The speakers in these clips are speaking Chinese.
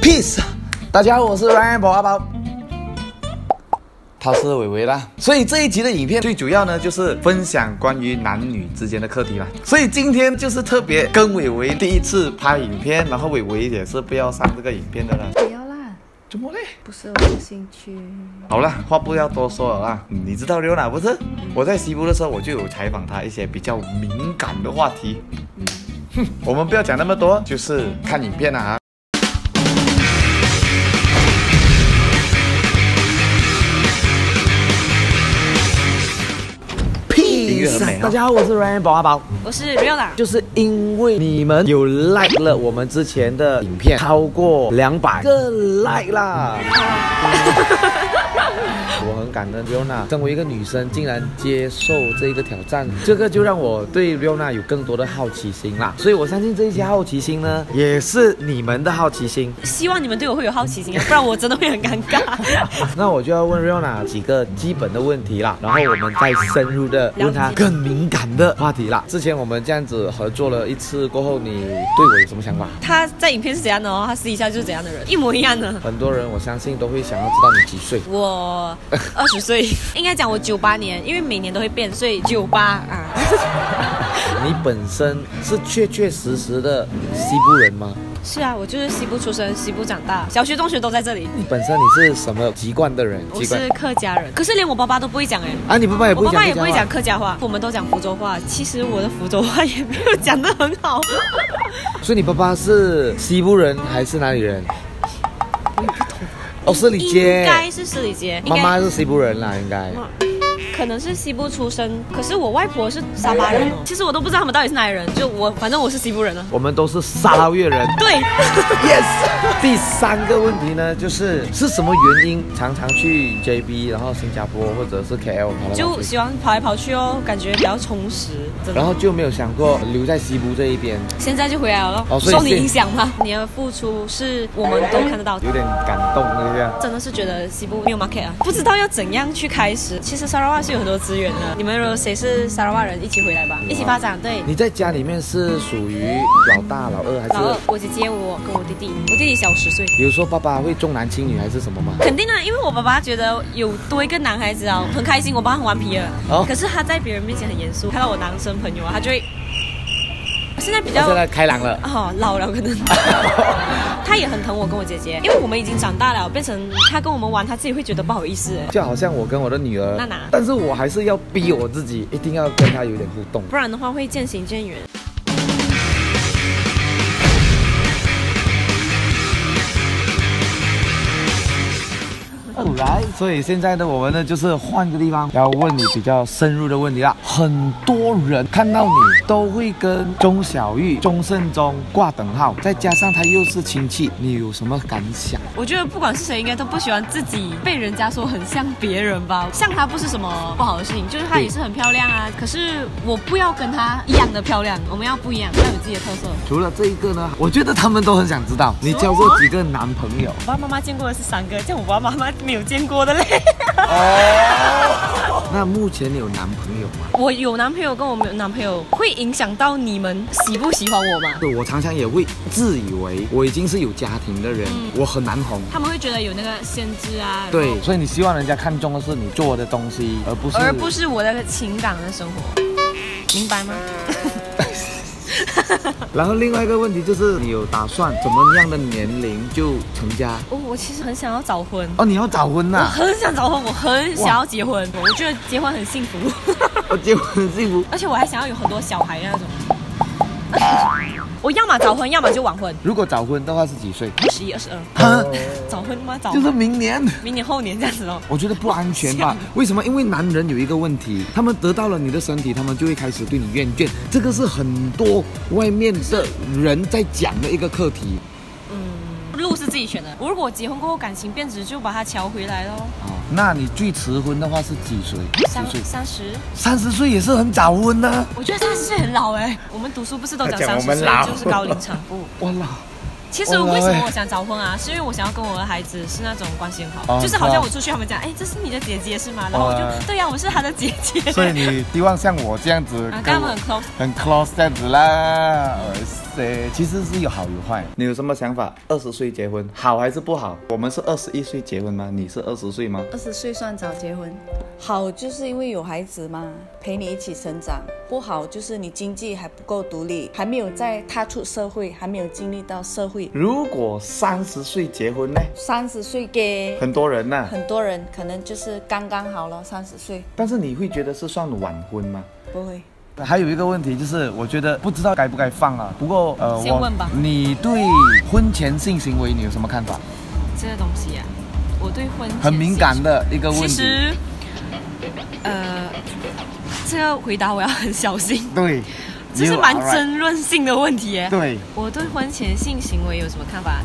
Peace，大家好，我是 Ryan 宝阿宝，他是伟伟啦。所以这一集的影片最主要呢，就是分享关于男女之间的课题啦。所以今天就是特别跟伟伟第一次拍影片，然后伟伟也是不要上这个影片的啦。不要啦，怎么嘞？不是我的兴趣。好了，话不要多说了啦。嗯你知道刘娜不是？我在西部的时候，我就有采访他一些比较敏感的话题。哼，我们不要讲那么多，就是看影片啊。大家好，我是 Ryan 宝阿宝。我是 Riola，就是因为你们有 like 了我们之前的影片，超过两百个 like 啦。感恩 Riona，身为一个女生，竟然接受这个挑战，这个就让我对 Riona 有更多的好奇心啦。所以我相信这一些好奇心呢，也是你们的好奇心。希望你们对我会有好奇心啊，不然我真的会很尴尬。那我就要问 Riona 几个基本的问题啦，然后我们再深入的问她更敏感的话题啦。之前我们这样子合作了一次过后，你对我有什么想法？他在影片是怎样的哦，他私底下就是怎样的人，一模一样的。很多人我相信都会想要知道你几岁。我二十岁，应该讲我九八年，因为每年都会变，所以九八啊。你本身是确确实实的西部人吗？是啊，我就是西部出生，西部长大，小学、中学都在这里。你本身你是什么籍贯的人？我是客家人，可是连我爸爸都不会讲哎。啊，你爸爸也不我会讲爸爸也不会讲客客家话，我们都讲福州话。其实我的福州话也没有讲得很好。所以你爸爸是西部人还是哪里人？哦，十里应。该是十里街，妈妈是西部人啦，应该。可能是西部出生，可是我外婆是沙巴人哦。其实我都不知道他们到底是哪里人，就我反正我是西部人啊。我们都是沙捞越人。对，Yes。第三个问题呢，就是是什么原因常常去 JB，然后新加坡或者是 KL 跑来跑去，就喜欢跑来跑去哦，感觉比较充实。然后就没有想过留在西部这一边，现在就回来了咯，哦受你影响吗？你的付出是我们都看得到的。有点感动这样。真的是觉得西部没有 market 啊，不知道要怎样去开始。其实沙拉瓦是有很多资源的，你们如果谁是沙拉瓦人，一起回来吧，一起发展。对，你在家里面是属于老大、老二还是老二是？，我姐姐，我跟我弟弟，我弟弟小我十岁。比如说爸爸会重男轻女还是什么吗？肯定啊，因为我爸爸觉得有多一个男孩子啊，很开心。我爸很顽皮的，哦可是他在别人面前很严肃，看到我男生朋友啊，他就会。现在比较现在开朗了。哦老了，可能 他也很疼我跟我姐姐，因为我们已经长大了，变成他跟我们玩，他自己会觉得不好意思，就好像我跟我的女儿娜娜，但是我还是要逼我自己，一定要跟他有点互动。不然的话会渐行渐远。来，所以现在呢，我们呢就是换个地方，要问你比较深入的问题啦。很多人看到你都会跟钟小玉、钟胜忠挂等号，再加上他又是亲戚，你有什么感想？我觉得不管是谁，应该都不喜欢自己被人家说很像别人吧。像她不是什么不好的事情，就是她也是很漂亮啊。可是我不要跟她一样的漂亮，我们要不一样，要有自己的特色。除了这一个呢，我觉得他们都很想知道你交过几个男朋友。我爸爸妈妈见过的是三个，这样我爸爸妈妈没有见过的嘞。哦那目前你有男朋友吗？我有男朋友跟我没有男朋友，会影响到你们喜不喜欢我吗？对我常常也会自以为我已经是有家庭的人，我很难红。他们会觉得有那个限制啊，然对，所以你希望人家看重的是你做的东西，而不是而不是我的情感的生活，明白吗？然后另外一个问题就是，你有打算怎么样的年龄就成家？我我其实很想要早婚。哦，你要早婚啊我、很想早婚，我很想要结婚，我觉得结婚很幸福，我 结婚很幸福。而且我还想要有很多小孩那种。我要么早婚，要么就晚婚。如果早婚的话是几岁？二十一、二十二，哈，早婚吗？早婚就是明年。明年后年这样子哦。我觉得不安全吧？为什么？因为男人有一个问题，他们得到了你的身体，他们就会开始对你厌倦。这个是很多外面的人在讲的一个课题。自己选的。我如果我结婚过后感情变质，就把它调回来喽。哦，那你最迟婚的话是几岁？三几岁？三十，三十岁也是很早婚呐、我觉得三十岁很老哎。我们读书不是都讲三十岁就是高龄产妇？我老，其实为什么我想早婚啊？是因为我想要跟我的孩子是那种关系很好，就是好像我出去他们讲，哎，这是你的姐姐是吗？然后我就对呀，我是他的姐姐。所以你希望像我这样子，跟他们很 close，很 close 这样子啦。塞，其实是有好有坏。你有什么想法？二十岁结婚好还是不好？我们是二十一岁结婚吗？你是二十岁吗？二十岁算早结婚，好就是因为有孩子嘛，陪你一起成长。不好就是你经济还不够独立，还没有在踏出社会，还没有经历到社会。如果三十岁结婚呢？三十岁给很多人呢，很多人可能就是刚刚好了三十岁。但是你会觉得是算晚婚吗？不会。还有一个问题就是，我觉得不知道该不该放啊。不过呃，先问吧。你对婚前性行为你有什么看法？这个东西啊，我对婚很敏感的一个问题。其实，呃。这个回答我要很小心。对，这是蛮争论性的问题耶。对，我对婚前性行为有什么看法？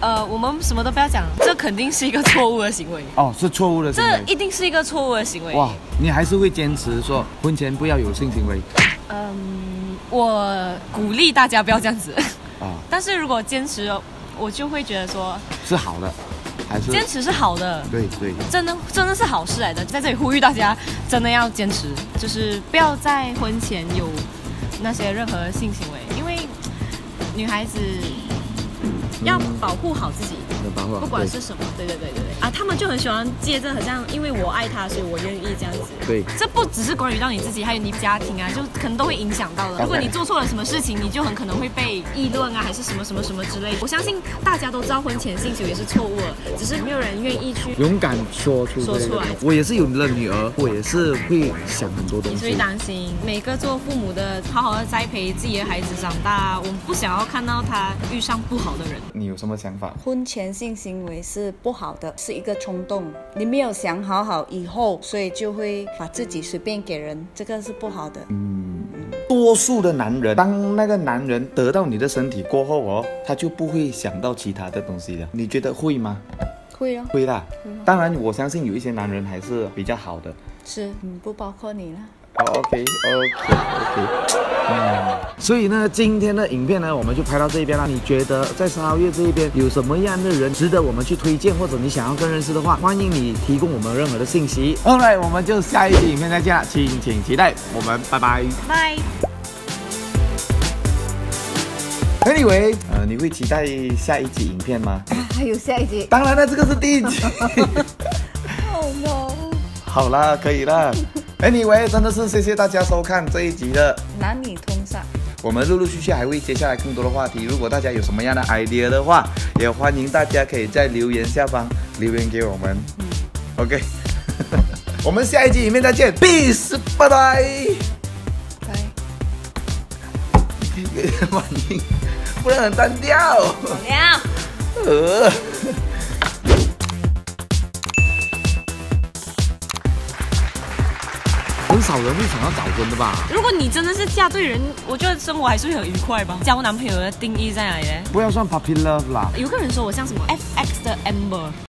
呃，我们什么都不要讲，这肯定是一个错误的行为。哦，是错误的行为。这一定是一个错误的行为。哇，你还是会坚持说婚前不要有性行为？嗯，我鼓励大家不要这样子。啊，但是如果坚持，我就会觉得说是好的。坚持是好的，对对，真的真的是好事来的，在这里呼吁大家，真的要坚持，就是不要在婚前有那些任何性行为，因为女孩子。要保护好自己，不管是什么，对对对对对啊！他们就很喜欢借着，好像因为我爱他，所以我愿意这样子。对，这不只是关于到你自己，还有你家庭啊，就可能都会影响到的。如果你做错了什么事情，你就很可能会被议论啊，还是什么什么什么之类。我相信大家都知道婚前性行为是错误的，只是没有人愿意去勇敢说出说出来。我也是有了女儿，我也是会想很多东西。所以担心每个做父母的，好好的栽培自己的孩子长大。我们不想要看到他遇上不好的人。你有什么想法？婚前性行为是不好的，是一个冲动。你没有想好好以后，所以就会把自己随便给人，这个是不好的。嗯，多数的男人，当那个男人得到你的身体过后哦，他就不会想到其他的东西了。你觉得会吗？会啊，会啦。当然，我相信有一些男人还是比较好的。是，嗯，不包括你了。OK，OK，OK。嗯，所以呢，今天的影片呢，我们就拍到这边了。你觉得在沙月这一边有什么样的人值得我们去推荐，或者你想要更认识的话，欢迎你提供我们任何的信息。Alright，我们就下一集影片再见了，敬请期待。我们拜拜。拜。Anyway，呃，你会期待下一集影片吗？还有下一集？当然了，这个是第一集。好吗？好啦，可以了。Anyway，真的是谢谢大家收看这一集的男女通杀。我们陆陆续续还会接下来更多的话题。如果大家有什么样的 idea 的话，也欢迎大家可以在留言下方留言给我们。嗯，OK，我们下一集里面再见，Peace，拜拜。拜。反应不然很单调。好亮。呃。很少人会想要早婚的吧？如果你真的是嫁对人，我觉得生活还是会很愉快吧。交男朋友的定义在哪里？不要算 puppy love 啦。有个人说我像什么 FX 的 Amber。